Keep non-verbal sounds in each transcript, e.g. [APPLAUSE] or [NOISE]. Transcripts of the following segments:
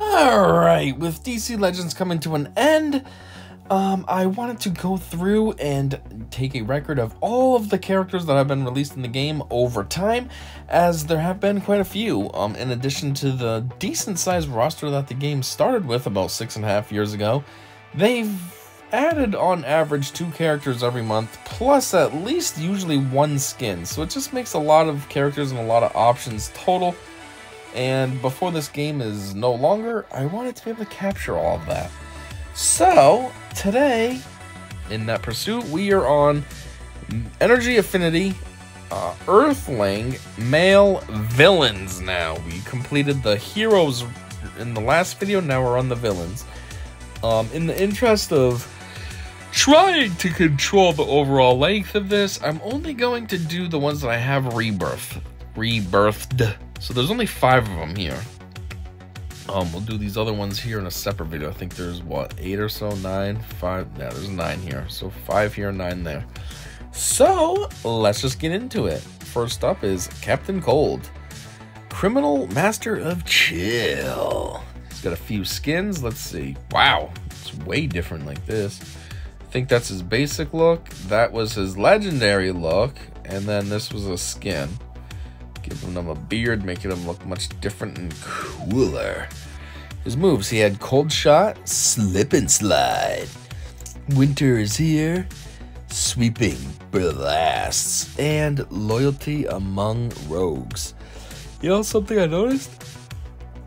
Alright, with DC Legends coming to an end, um, I wanted to go through and take a record of all of the characters that have been released in the game over time, as there have been quite a few, um, in addition to the decent-sized roster that the game started with about six and a half years ago. They've added on average two characters every month, plus at least usually one skin, so it just makes a lot of characters and a lot of options total. And before this game is no longer, I wanted to be able to capture all of that. So, today, in that pursuit, we are on Energy Affinity uh, Earthling male villains now. We completed the heroes in the last video, now we're on the villains. Um, in the interest of trying to control the overall length of this, I'm only going to do the ones that I have rebirth, rebirthed. So there's only five of them here. Um, we'll do these other ones here in a separate video. I think there's what eight or so, nine, five. Yeah, there's nine here. So five here, nine there. So let's just get into it. First up is Captain Cold, Criminal Master of Chill. He's got a few skins. Let's see. Wow, it's way different like this. I think that's his basic look. That was his legendary look, and then this was a skin. Giving him a beard, making him look much different and cooler. His moves, he had Cold Shot, Slip and Slide. Winter is here, Sweeping Blasts, and Loyalty Among Rogues. You know something I noticed?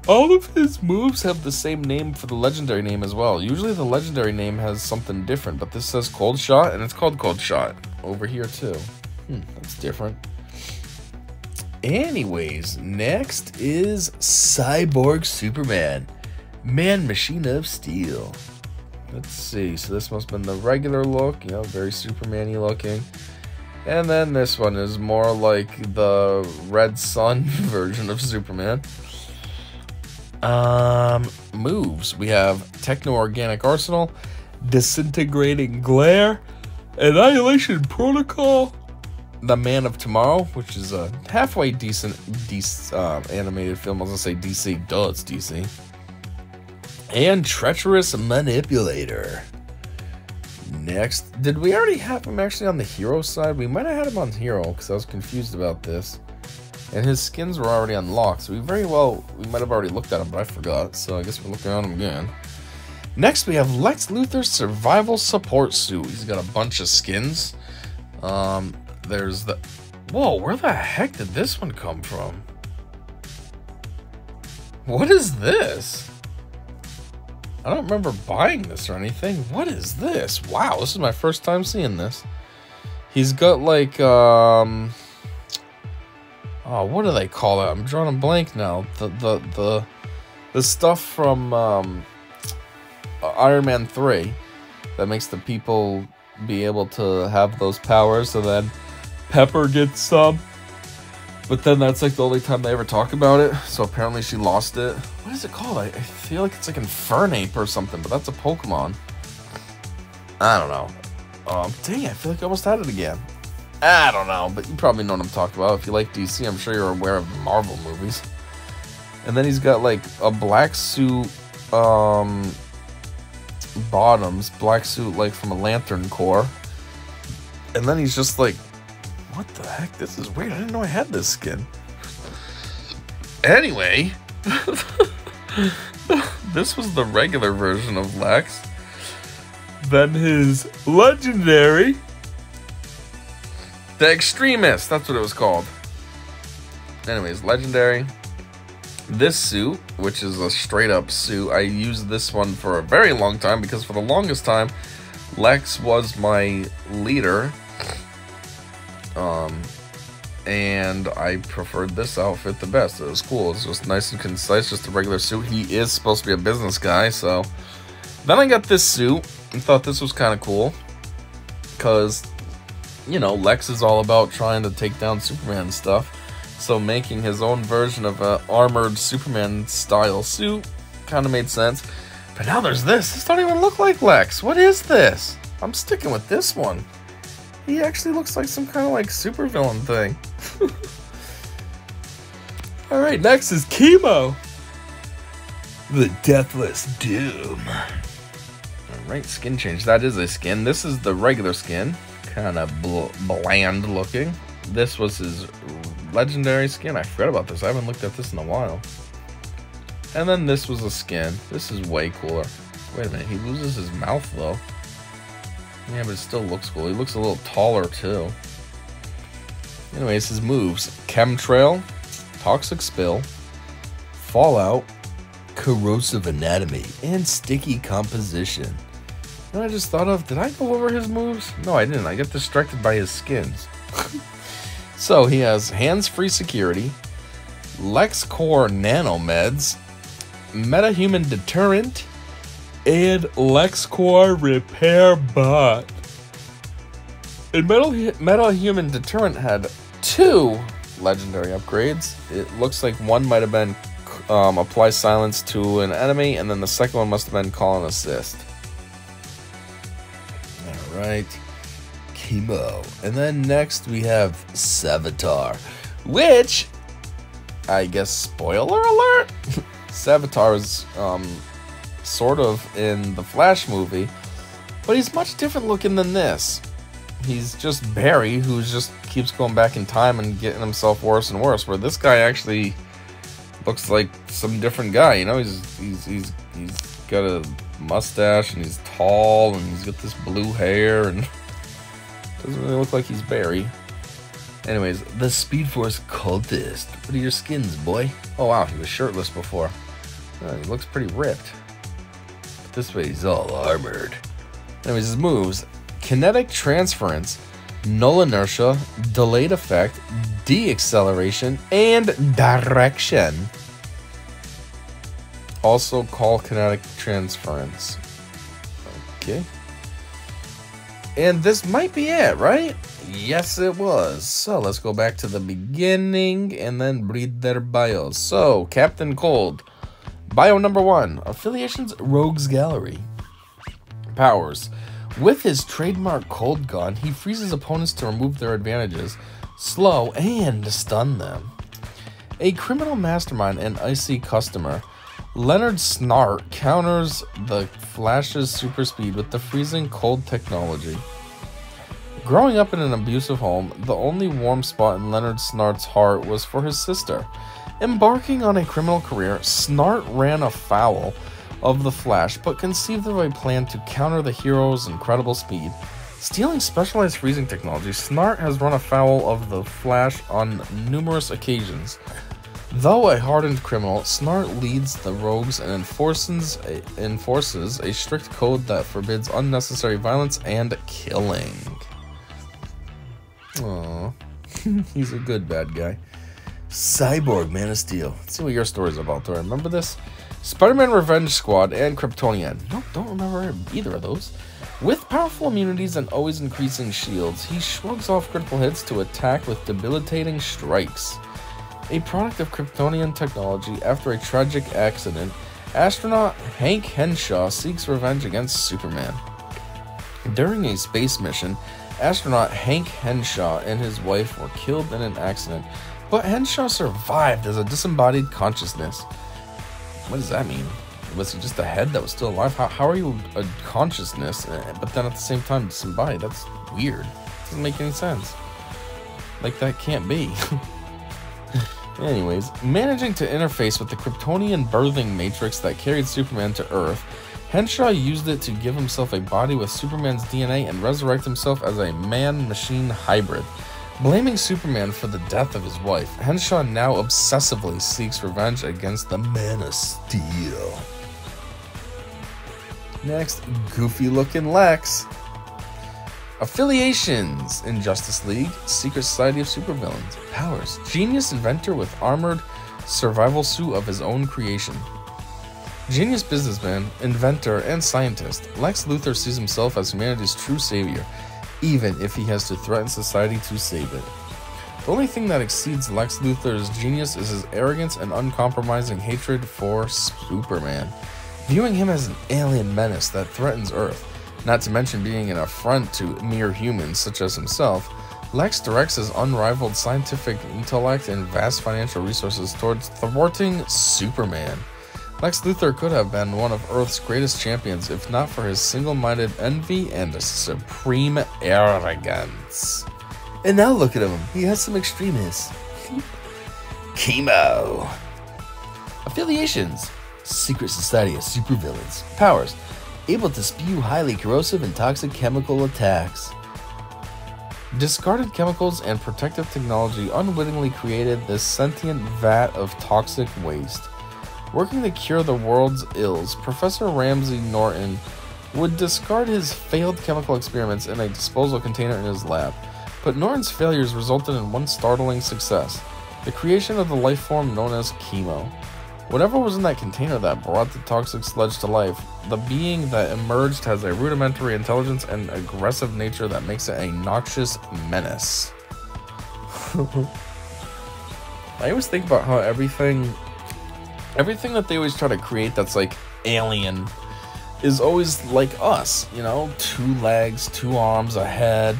All of his moves have the same name for the legendary name as well. Usually the legendary name has something different, but this says Cold Shot, and it's called Cold Shot over here too. Hmm, that's different. Anyways, next is Cyborg Superman, Man Machine of Steel. Let's see, so this must have been the regular look, you know, very Superman-y looking. And then this one is more like the Red Sun [LAUGHS] version of Superman. Um, moves. We have Techno Organic Arsenal, Disintegrating Glare, Annihilation Protocol, the Man of Tomorrow, which is a halfway decent, decent uh, animated film. I was gonna say DC, duh, it's DC. And Treacherous Manipulator. Next, did we already have him actually on the hero side? We might have had him on hero because I was confused about this. And his skins were already unlocked, so we very well, we might have already looked at him, but I forgot, so I guess we're looking at him again. Next, we have Lex Luthor's Survival Support Suit. He's got a bunch of skins. Um, there's the... Whoa, where the heck did this one come from? What is this? I don't remember buying this or anything. What is this? Wow, this is my first time seeing this. He's got like, um... Oh, what do they call it? I'm drawing a blank now. The, the, the, the stuff from, um... Iron Man 3 that makes the people be able to have those powers, so then Pepper gets some. But then that's like the only time they ever talk about it. So apparently she lost it. What is it called? I, I feel like it's like Infernape or something, but that's a Pokemon. I don't know. Um, dang, I feel like I almost had it again. I don't know, but you probably know what I'm talking about. If you like DC, I'm sure you're aware of Marvel movies. And then he's got like a black suit, um, bottoms, black suit like from a Lantern Corps. And then he's just like what the heck? This is weird. I didn't know I had this skin. Anyway, [LAUGHS] this was the regular version of Lex. Then his legendary, the Extremist. That's what it was called. Anyways, legendary. This suit, which is a straight up suit, I used this one for a very long time because for the longest time, Lex was my leader um, and I preferred this outfit the best. It was cool. It was just nice and concise, just a regular suit. He is supposed to be a business guy, so. Then I got this suit and thought this was kind of cool. Because, you know, Lex is all about trying to take down Superman stuff. So making his own version of a armored Superman style suit kind of made sense. But now there's this. This don't even look like Lex. What is this? I'm sticking with this one. He actually looks like some kind of like supervillain thing. [LAUGHS] Alright, next is Chemo. The Deathless Doom. Alright, skin change. That is a skin. This is the regular skin. Kind of bl bland looking. This was his legendary skin. I forgot about this. I haven't looked at this in a while. And then this was a skin. This is way cooler. Wait a minute, he loses his mouth though. Yeah, but it still looks cool. He looks a little taller too. Anyways, his moves. Chemtrail, Toxic Spill, Fallout, Corrosive Anatomy, and Sticky Composition. And I just thought of, did I go over his moves? No, I didn't. I got distracted by his skins. [LAUGHS] so he has hands-free security, LexCorp nanomeds, MetaHuman deterrent, and LexCorp repair bot. And Metal, Metal Human deterrent had two legendary upgrades. It looks like one might have been um, apply silence to an enemy, and then the second one must have been call and assist. Alright. Chemo. And then next we have Savitar, which, I guess, spoiler alert? [LAUGHS] Savitar is um, sort of in the Flash movie, but he's much different looking than this. He's just Barry, who just keeps going back in time and getting himself worse and worse. Where this guy actually looks like some different guy. You know, he's he's he's he's got a mustache and he's tall and he's got this blue hair and [LAUGHS] doesn't really look like he's Barry. Anyways, the Speed Force cultist. What are your skins, boy? Oh wow, he was shirtless before. Uh, he looks pretty ripped. This way he's all armored. Anyways, his moves. Kinetic transference, null inertia, delayed effect, deacceleration, and direction. Also call kinetic transference. Okay. And this might be it, right? Yes, it was. So let's go back to the beginning and then read their bios. So, Captain Cold. Bio number one Affiliations Rogues Gallery. Powers. With his trademark Cold Gun, he freezes opponents to remove their advantages, slow, and stun them. A criminal mastermind and icy customer, Leonard Snart counters the Flash's super speed with the freezing cold technology. Growing up in an abusive home, the only warm spot in Leonard Snart's heart was for his sister. Embarking on a criminal career, Snart ran afoul of the Flash, but conceived of a plan to counter the hero's incredible speed. Stealing specialized freezing technology, Snart has run afoul of the Flash on numerous occasions. Though a hardened criminal, Snart leads the rogues and enforces a, enforces a strict code that forbids unnecessary violence and killing. Aww. [LAUGHS] He's a good bad guy. Cyborg Man of Steel. Let's see what your story's about. I remember this? Superman Revenge Squad and Kryptonian. Nope, don't remember either of those. With powerful immunities and always increasing shields, he shrugs off critical hits to attack with debilitating strikes. A product of Kryptonian technology, after a tragic accident, astronaut Hank Henshaw seeks revenge against Superman. During a space mission, astronaut Hank Henshaw and his wife were killed in an accident, but Henshaw survived as a disembodied consciousness. What does that mean? Was he just a head that was still alive? How, how are you a consciousness, eh, but then at the same time disembodied? That's weird. Doesn't make any sense. Like, that can't be. [LAUGHS] Anyways, managing to interface with the Kryptonian birthing matrix that carried Superman to Earth, Henshaw used it to give himself a body with Superman's DNA and resurrect himself as a man machine hybrid. Blaming Superman for the death of his wife, Henshaw now obsessively seeks revenge against the Man of Steel. Next, goofy looking Lex. Affiliations Injustice League, Secret Society of Supervillains, Powers, genius inventor with armored survival suit of his own creation. Genius businessman, inventor, and scientist, Lex Luthor sees himself as humanity's true savior, even if he has to threaten society to save it. The only thing that exceeds Lex Luthor's genius is his arrogance and uncompromising hatred for Superman, viewing him as an alien menace that threatens Earth. Not to mention being an affront to mere humans such as himself, Lex directs his unrivaled scientific intellect and vast financial resources towards thwarting Superman. Lex Luthor could have been one of Earth's greatest champions if not for his single minded envy and supreme arrogance. And now look at him, he has some extremists. [LAUGHS] Chemo. Affiliations Secret Society of Supervillains. Powers Able to spew highly corrosive and toxic chemical attacks. Discarded chemicals and protective technology unwittingly created this sentient vat of toxic waste. Working to cure the world's ills, Professor Ramsey Norton would discard his failed chemical experiments in a disposal container in his lab. But Norton's failures resulted in one startling success the creation of the life form known as chemo. Whatever was in that container that brought the toxic sludge to life, the being that emerged has a rudimentary intelligence and aggressive nature that makes it a noxious menace. [LAUGHS] I always think about how everything everything that they always try to create that's like alien is always like us, you know, two legs, two arms, a head.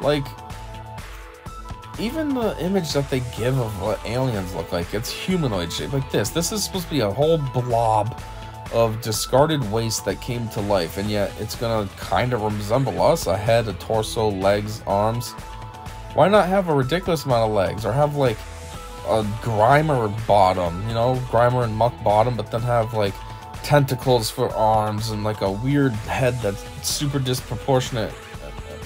Like even the image that they give of what aliens look like, it's humanoid shape like this. This is supposed to be a whole blob of discarded waste that came to life, and yet it's gonna kind of resemble us a head, a torso, legs, arms. Why not have a ridiculous amount of legs, or have like a Grimer bottom, you know, Grimer and Muk bottom, but then have like tentacles for arms and like a weird head that's super disproportionate,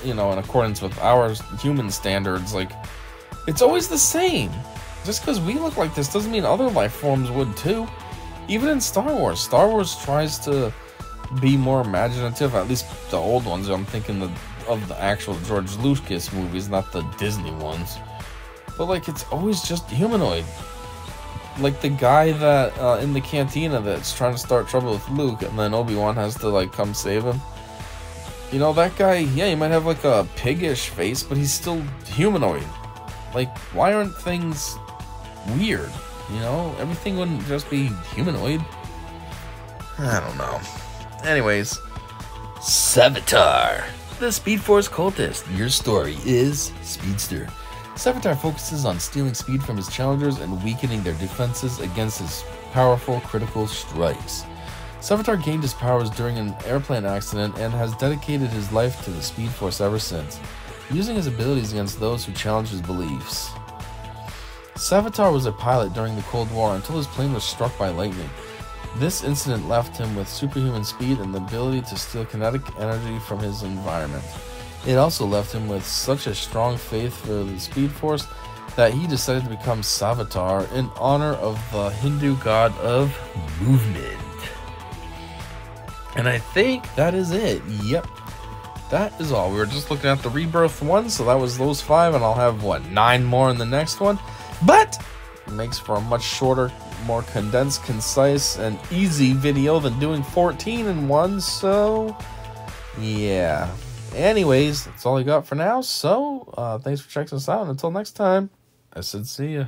you know, in accordance with our human standards. Like, it's always the same. Just because we look like this doesn't mean other life forms would too. Even in Star Wars, Star Wars tries to be more imaginative, at least the old ones. I'm thinking the, of the actual George Lucas movies, not the Disney ones. But like, it's always just humanoid. Like the guy that uh, in the cantina that's trying to start trouble with Luke, and then Obi Wan has to like come save him. You know that guy? Yeah, he might have like a piggish face, but he's still humanoid. Like, why aren't things weird? You know, everything wouldn't just be humanoid. I don't know. Anyways, Savitar, the Speed Force cultist. Your story is Speedster. Savitar focuses on stealing speed from his challengers and weakening their defenses against his powerful critical strikes. Savitar gained his powers during an airplane accident and has dedicated his life to the Speed Force ever since using his abilities against those who challenge his beliefs. Savitar was a pilot during the Cold War until his plane was struck by lightning. This incident left him with superhuman speed and the ability to steal kinetic energy from his environment. It also left him with such a strong faith for the Speed Force that he decided to become Savitar in honor of the Hindu god of movement. And I think that is it. Yep, that is all. We were just looking at the rebirth one, so that was those five, and I'll have what nine more in the next one. But makes for a much shorter, more condensed, concise, and easy video than doing 14 in one. So, yeah. Anyways, that's all I got for now. So, uh, thanks for checking us out. And until next time, I said see ya.